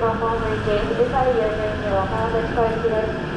のホーム行き、藤沢遊園地の川口小駅です。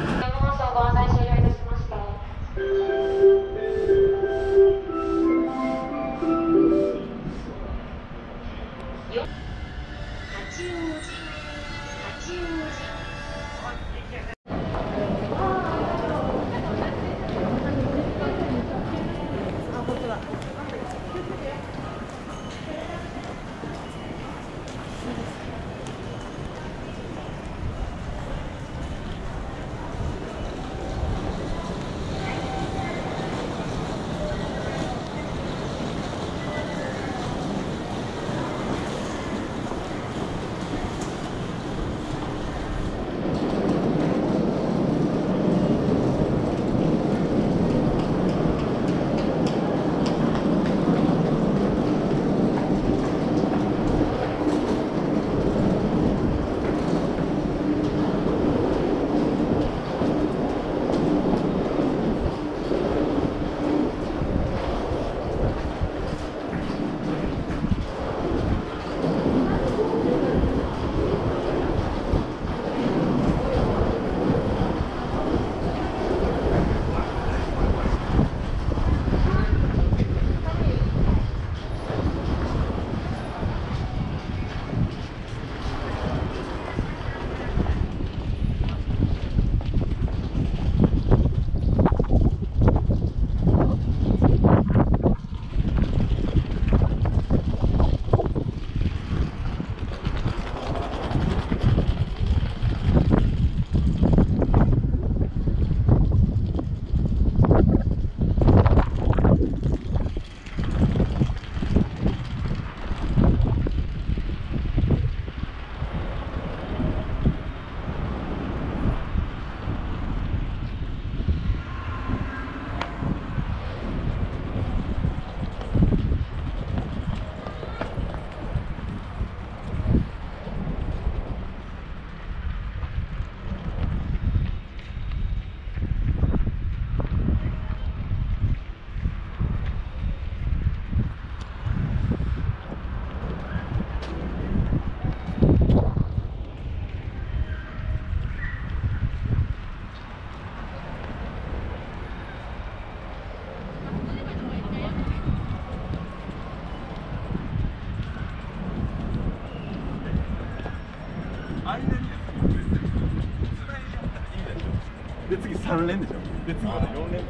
3連でしょで次4連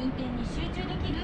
運転に集中で。きる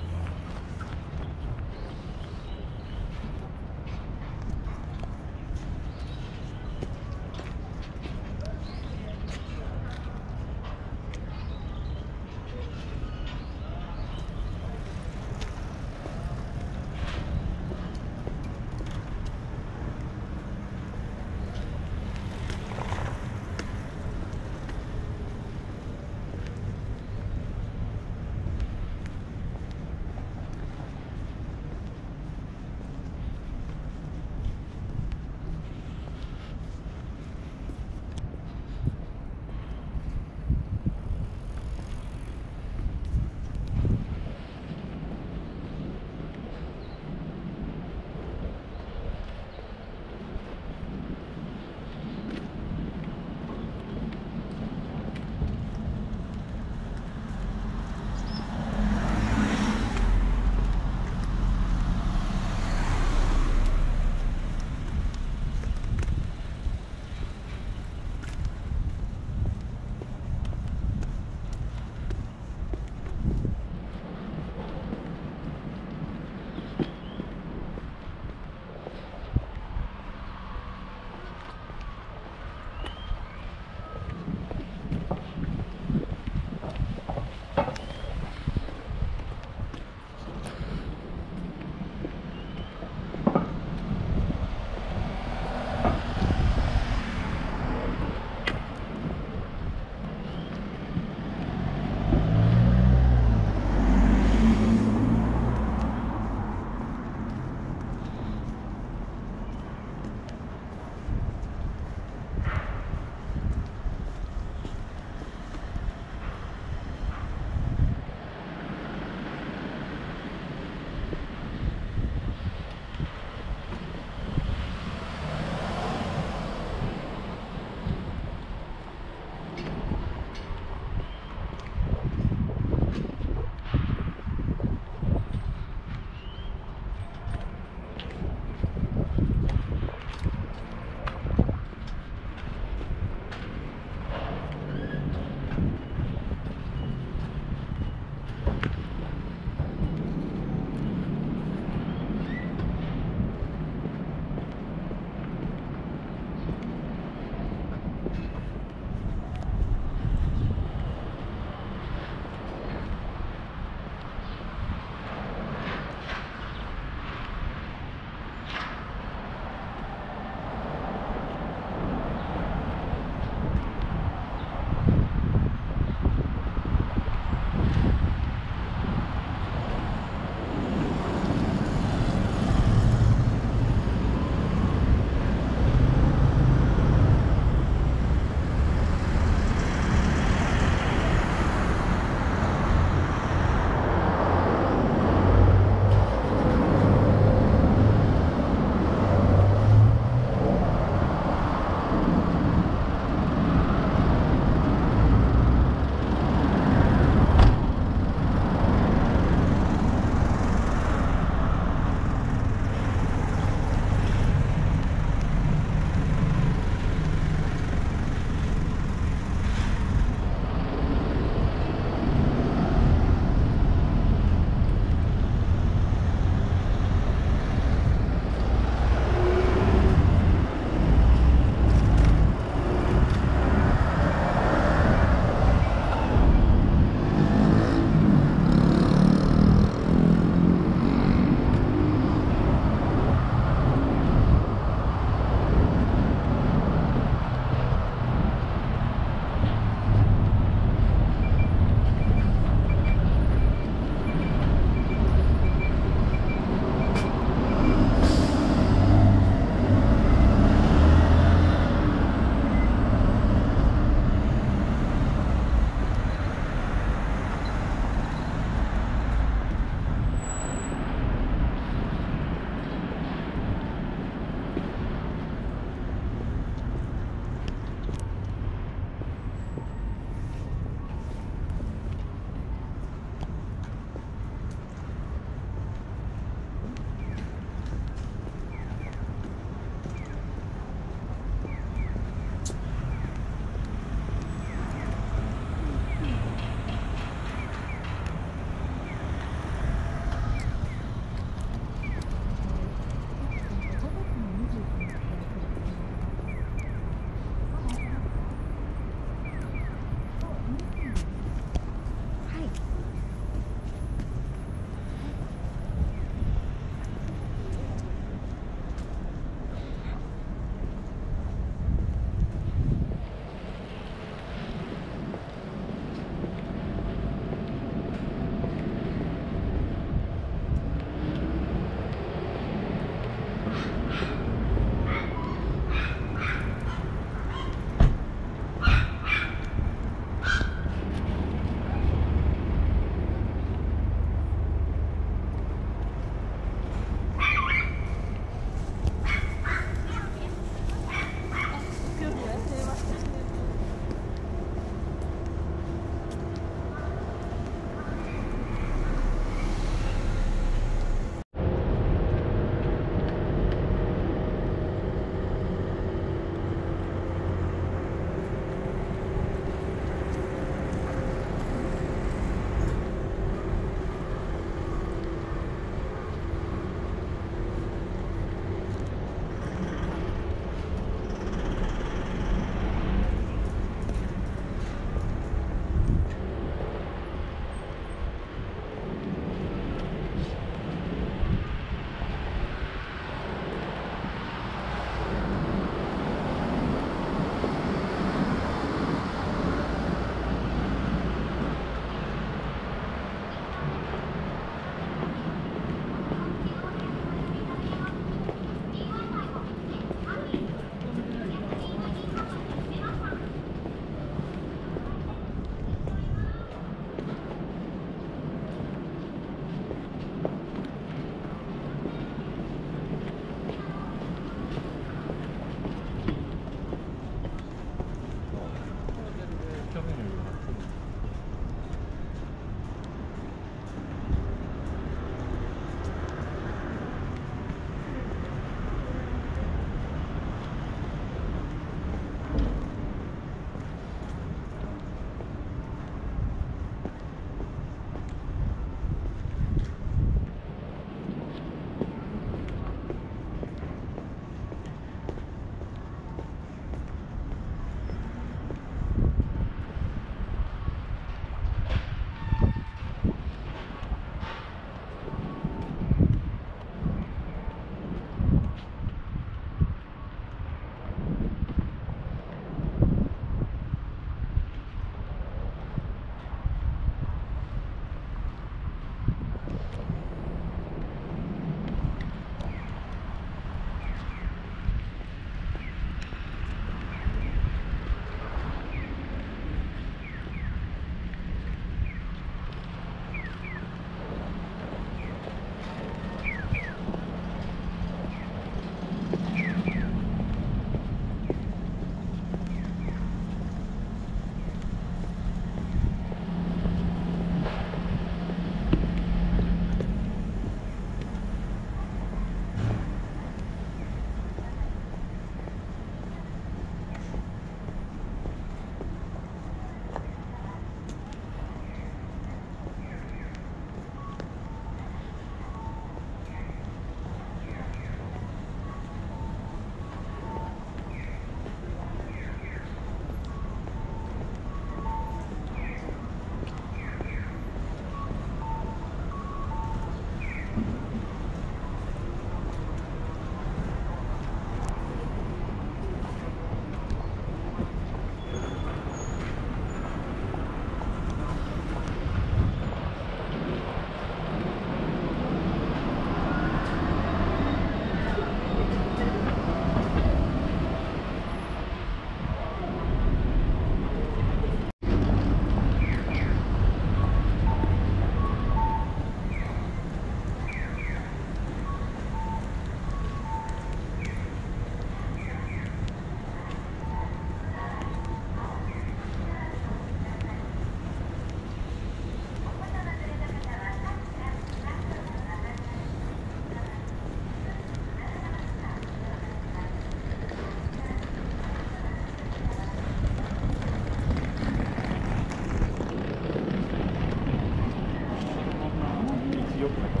Thank you.